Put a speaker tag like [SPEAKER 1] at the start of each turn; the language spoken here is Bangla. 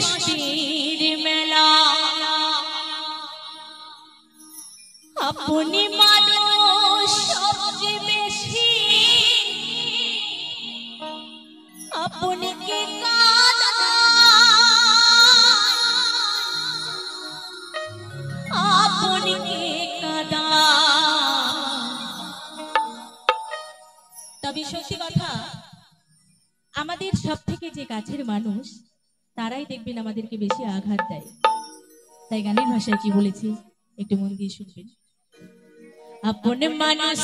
[SPEAKER 1] ষষ্ঠীর মেলা। আপনি মানুষ, সবচেয়ে বেশি। আপনি কি আপনি কি কাদা? তবে সত্যি কথা, আমাদের সব থেকে যে গাছের মানুষ তারাই দেখবেন আমাদেরকে বেশি আঘাত দেয়। তাই গানের ভাষায় কি বলেছি? একটু মন দিয়ে শুনবেন। আপনার মানুষ